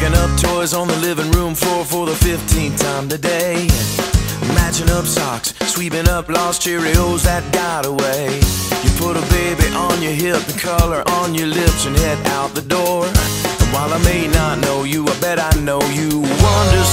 Picking up toys on the living room floor for the 15th time today. Matching up socks, sweeping up lost Cheerios that got away. You put a baby on your hip and color on your lips and head out the door. And while I may not know you, I bet I know you. Wonder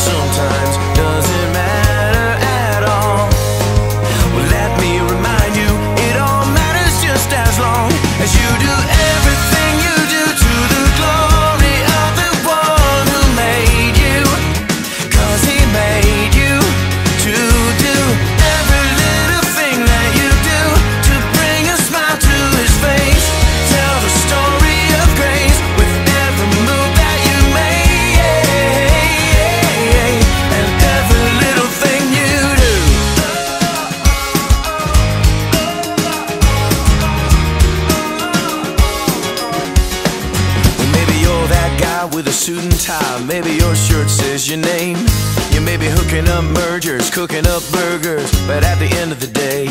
with a suit and tie. Maybe your shirt says your name. You may be hooking up mergers, cooking up burgers, but at the end of the day,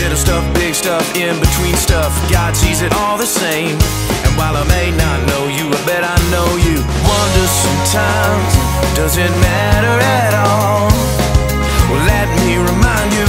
little stuff, big stuff, in between stuff, God sees it all the same. And while I may not know you, I bet I know you. Wonder sometimes, does it matter at all? Well, let me remind you,